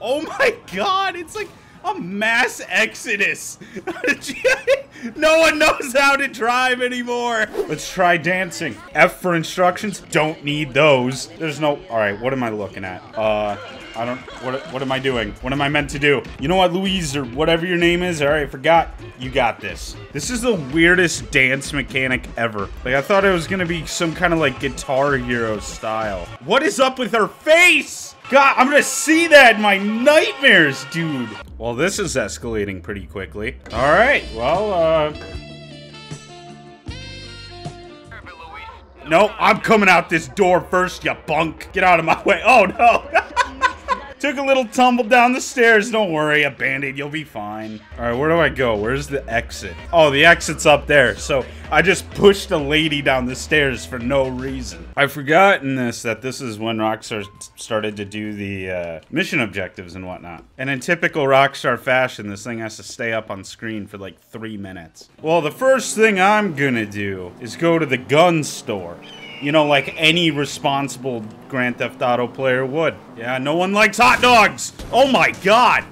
Oh my god, it's like a mass exodus. no one knows how to drive anymore. Let's try dancing. F for instructions. Don't need those. There's no. All right, what am I looking at? Uh, I don't. What? What am I doing? What am I meant to do? You know what, Louise or whatever your name is. All right, I forgot. You got this. This is the weirdest dance mechanic ever. Like I thought it was gonna be some kind of like Guitar Hero style. What is up with her face? God, I'm gonna see that in my nightmares, dude. Well, this is escalating pretty quickly. All right, well, uh... No, I'm coming out this door first, you bunk. Get out of my way. Oh, no. Took a little tumble down the stairs. Don't worry, a band-aid. You'll be fine. All right, where do I go? Where's the exit? Oh, the exit's up there. So I just pushed a lady down the stairs for no reason. I've forgotten this that this is when Rockstar started to do the uh, mission objectives and whatnot. And in typical Rockstar fashion, this thing has to stay up on screen for like three minutes. Well, the first thing I'm gonna do is go to the gun store. You know, like any responsible Grand Theft Auto player would. Yeah, no one likes hot dogs! Oh my god!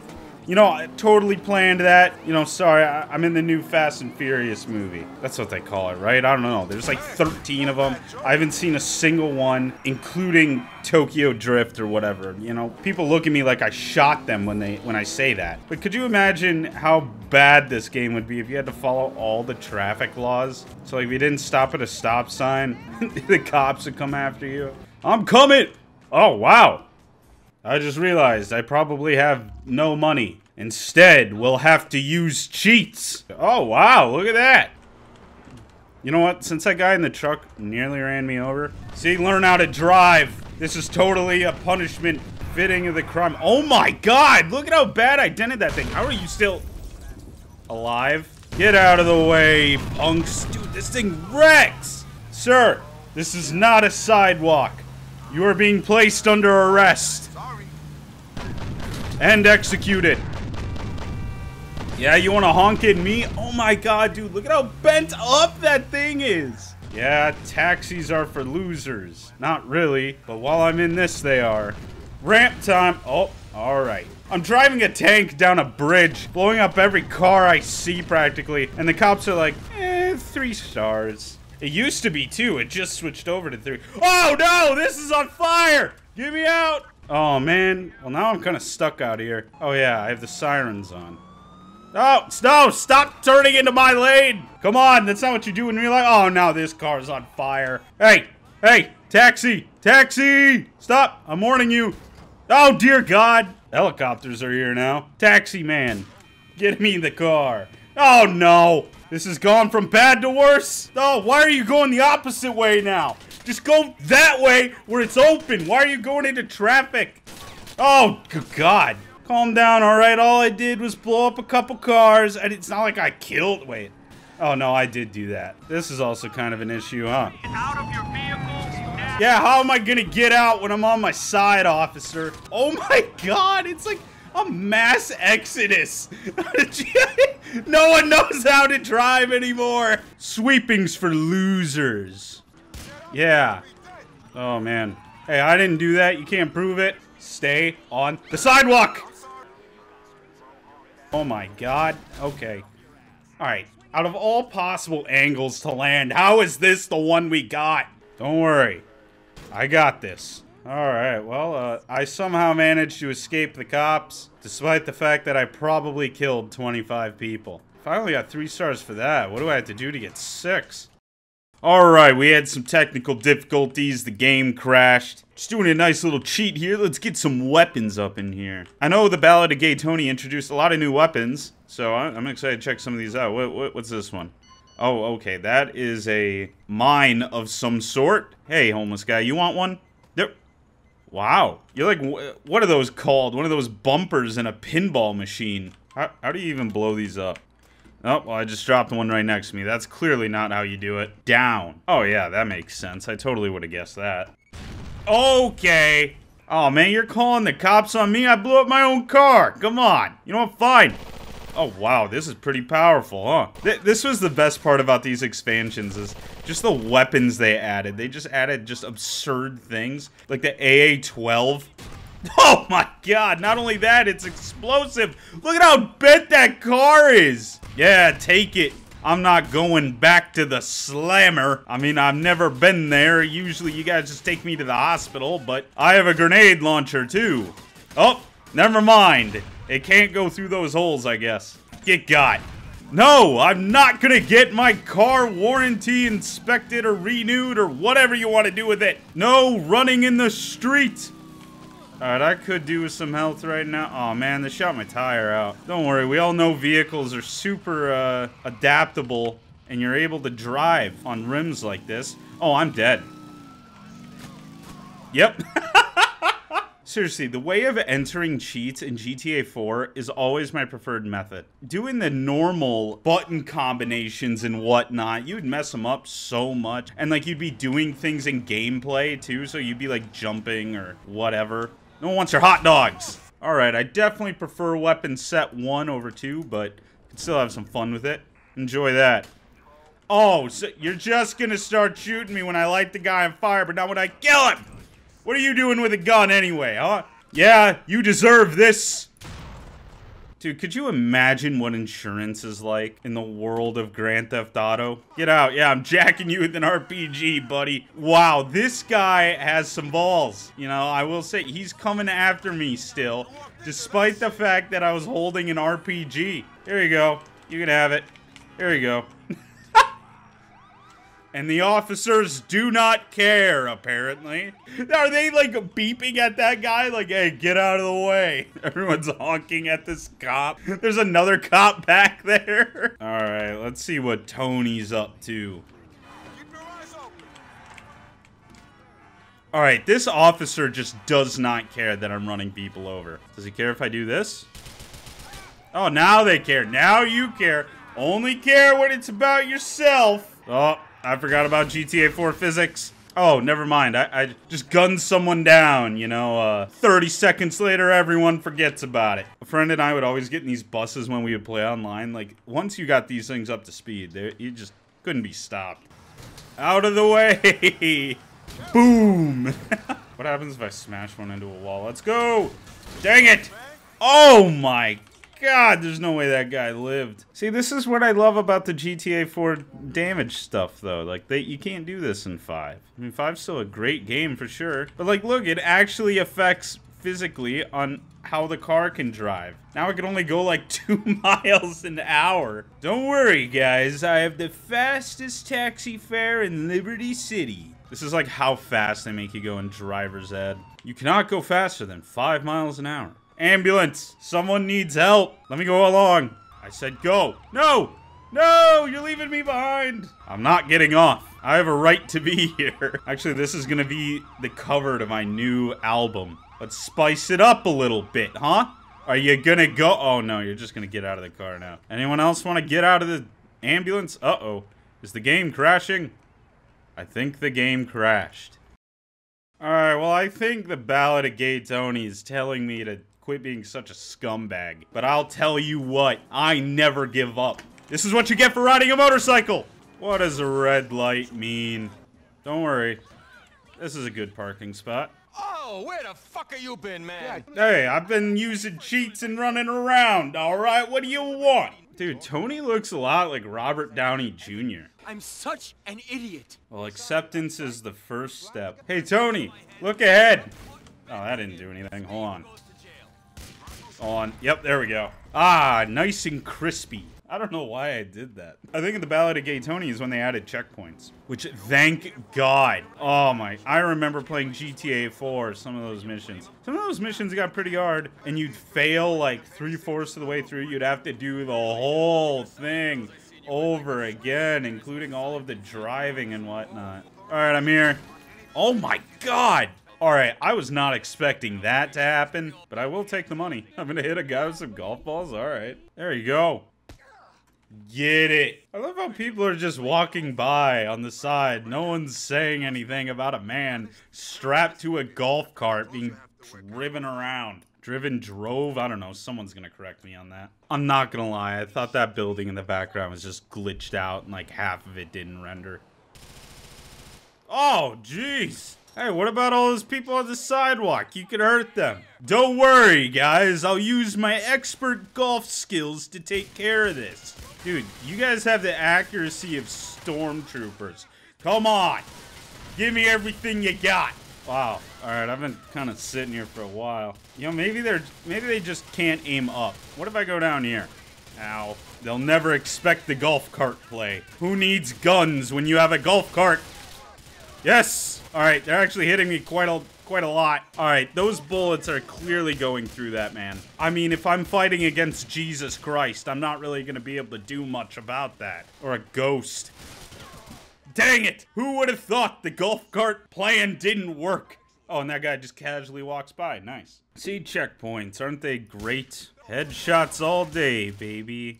You know, I totally planned that. You know, sorry, I, am in the new Fast and Furious movie. That's what they call it, right? I don't know. There's like 13 of them. I haven't seen a single one, including Tokyo Drift or whatever. You know, people look at me like I shot them when they when I say that. But could you imagine how bad this game would be if you had to follow all the traffic laws? So like, if you didn't stop at a stop sign, the cops would come after you. I'm coming! Oh, wow. I just realized I probably have no money. Instead, we'll have to use cheats. Oh, wow, look at that. You know what? Since that guy in the truck nearly ran me over. See, learn how to drive. This is totally a punishment fitting of the crime. Oh my god, look at how bad I dented that thing. How are you still alive? Get out of the way, punks. Dude, this thing wrecks. Sir, this is not a sidewalk. You are being placed under arrest and executed. Yeah, you want to honk at me? Oh my god, dude, look at how bent up that thing is. Yeah, taxis are for losers. Not really, but while I'm in this, they are. Ramp time. Oh, alright. I'm driving a tank down a bridge, blowing up every car I see practically, and the cops are like, eh, three stars. It used to be two, it just switched over to three. Oh no, this is on fire! Get me out! Oh, man. Well, now I'm kind of stuck out here. Oh, yeah, I have the sirens on. Oh, no, stop turning into my lane. Come on, that's not what you do in real life. Oh, now this car's on fire. Hey, hey, taxi, taxi, stop. I'm warning you. Oh, dear God. Helicopters are here now. Taxi man, get me in the car. Oh, no. This has gone from bad to worse. Oh, why are you going the opposite way now? Just go that way where it's open. Why are you going into traffic? Oh, good God. Calm down, all right? All I did was blow up a couple cars, and it's not like I killed... Wait. Oh, no, I did do that. This is also kind of an issue, huh? Yeah, how am I gonna get out when I'm on my side, officer? Oh my god, it's like a mass exodus. no one knows how to drive anymore. Sweepings for losers. Yeah. Oh, man. Hey, I didn't do that. You can't prove it. Stay on the sidewalk! Oh my god. Okay. Alright. Out of all possible angles to land, how is this the one we got? Don't worry. I got this. Alright, well, uh, I somehow managed to escape the cops, despite the fact that I probably killed 25 people. Finally got three stars for that. What do I have to do to get six? Alright, we had some technical difficulties, the game crashed. Just doing a nice little cheat here, let's get some weapons up in here. I know the Ballad of Gay Tony introduced a lot of new weapons, so I'm excited to check some of these out. What, what, what's this one? Oh, okay, that is a mine of some sort. Hey, homeless guy, you want one? Wow, you're like, what are those called? One of those bumpers in a pinball machine. How, how do you even blow these up? Oh, well, I just dropped one right next to me. That's clearly not how you do it. Down. Oh, yeah, that makes sense. I totally would have guessed that. Okay. Oh, man, you're calling the cops on me? I blew up my own car. Come on. You know what? Fine. Oh, wow, this is pretty powerful, huh? Th this was the best part about these expansions is just the weapons they added. They just added just absurd things. Like the AA-12 Oh my god, not only that, it's explosive. Look at how bent that car is. Yeah, take it. I'm not going back to the slammer. I mean, I've never been there. Usually you guys just take me to the hospital, but I have a grenade launcher too. Oh, never mind. It can't go through those holes, I guess. Get got. No, I'm not gonna get my car warranty inspected or renewed or whatever you want to do with it. No running in the street. Alright, I could do with some health right now. Oh man, they shot my tire out. Don't worry, we all know vehicles are super uh, adaptable and you're able to drive on rims like this. Oh, I'm dead. Yep. Seriously, the way of entering cheats in GTA 4 is always my preferred method. Doing the normal button combinations and whatnot, you'd mess them up so much. And like you'd be doing things in gameplay too, so you'd be like jumping or whatever. No one wants your hot dogs. Alright, I definitely prefer weapon set 1 over 2, but can still have some fun with it. Enjoy that. Oh, so you're just gonna start shooting me when I light the guy on fire, but not when I kill him! What are you doing with a gun anyway, huh? Yeah, you deserve this. Dude, could you imagine what insurance is like in the world of Grand Theft Auto? Get out. Yeah, I'm jacking you with an RPG, buddy. Wow, this guy has some balls. You know, I will say, he's coming after me still, despite the fact that I was holding an RPG. Here you go. You can have it. Here you go. And the officers do not care, apparently. Are they, like, beeping at that guy? Like, hey, get out of the way. Everyone's honking at this cop. There's another cop back there. All right, let's see what Tony's up to. All right, this officer just does not care that I'm running people over. Does he care if I do this? Oh, now they care. Now you care. Only care when it's about yourself. Oh, I forgot about GTA 4 physics. Oh, never mind. I, I just gunned someone down, you know, uh, 30 seconds later, everyone forgets about it. A friend and I would always get in these buses when we would play online. Like, once you got these things up to speed, they, you just couldn't be stopped. Out of the way! Boom! what happens if I smash one into a wall? Let's go! Dang it! Oh my God, there's no way that guy lived. See, this is what I love about the GTA 4 damage stuff, though. Like, they you can't do this in 5. I mean, 5's still a great game for sure. But, like, look, it actually affects physically on how the car can drive. Now it can only go like two miles an hour. Don't worry, guys. I have the fastest taxi fare in Liberty City. This is like how fast they make you go in driver's ed. You cannot go faster than five miles an hour. Ambulance! Someone needs help! Let me go along. I said go. No! No! You're leaving me behind! I'm not getting off. I have a right to be here. Actually, this is gonna be the cover to my new album. Let's spice it up a little bit, huh? Are you gonna go? Oh no, you're just gonna get out of the car now. Anyone else want to get out of the ambulance? Uh-oh. Is the game crashing? I think the game crashed. Alright, well I think the Ballad of Gay Tony is telling me to quit being such a scumbag. But I'll tell you what, I never give up. This is what you get for riding a motorcycle! What does a red light mean? Don't worry. This is a good parking spot. Oh, where the fuck have you been, man? Hey, I've been using cheats and running around, alright? What do you want? Dude, Tony looks a lot like Robert Downey Jr. I'm such an idiot. Well, acceptance is the first step. Hey, Tony, look ahead. Oh, that didn't do anything. Hold on. On. Yep, there we go. Ah, nice and crispy. I don't know why I did that. I think in the Ballad of Gay Tony is when they added checkpoints. Which, thank God. Oh my, I remember playing GTA 4, some of those missions. Some of those missions got pretty hard, and you'd fail like three-fourths of the way through. You'd have to do the whole thing over again, including all of the driving and whatnot. All right, I'm here. Oh my God. All right, I was not expecting that to happen, but I will take the money. I'm gonna hit a guy with some golf balls. All right, there you go. Get it. I love how people are just walking by on the side. No one's saying anything about a man strapped to a golf cart being driven around. Driven drove? I don't know. Someone's gonna correct me on that. I'm not gonna lie. I thought that building in the background was just glitched out and like half of it didn't render. Oh, jeez. Hey, what about all those people on the sidewalk? You could hurt them. Don't worry, guys. I'll use my expert golf skills to take care of this. Dude, you guys have the accuracy of stormtroopers. Come on. Give me everything you got. Wow. All right, I've been kind of sitting here for a while. You know, maybe they're maybe they just can't aim up. What if I go down here? Ow. They'll never expect the golf cart play. Who needs guns when you have a golf cart? Yes. All right, they're actually hitting me quite a quite a lot. All right, those bullets are clearly going through that man. I mean, if I'm fighting against Jesus Christ, I'm not really going to be able to do much about that. Or a ghost. Dang it! Who would have thought the golf cart plan didn't work? Oh, and that guy just casually walks by. Nice. See checkpoints, aren't they great? Headshots all day, baby.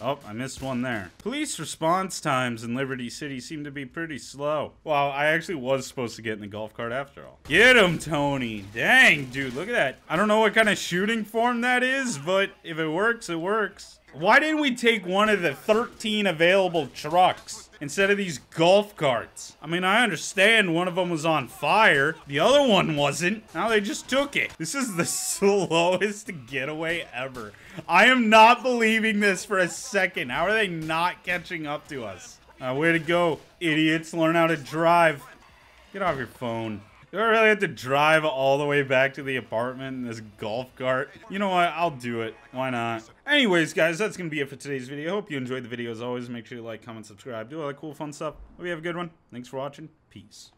Oh, I missed one there. Police response times in Liberty City seem to be pretty slow. Wow, I actually was supposed to get in the golf cart after all. Get him, Tony. Dang, dude, look at that. I don't know what kind of shooting form that is, but if it works, it works. Why didn't we take one of the 13 available trucks instead of these golf carts? I mean, I understand one of them was on fire. The other one wasn't. Now they just took it. This is the slowest getaway ever. I am not believing this for a second. How are they not catching up to us? Uh, way to go, idiots. Learn how to drive. Get off your phone. Do I really have to drive all the way back to the apartment in this golf cart? You know what? I'll do it. Why not? Anyways, guys, that's going to be it for today's video. Hope you enjoyed the video as always. Make sure you like, comment, subscribe, do all that cool fun stuff. Hope you have a good one. Thanks for watching. Peace.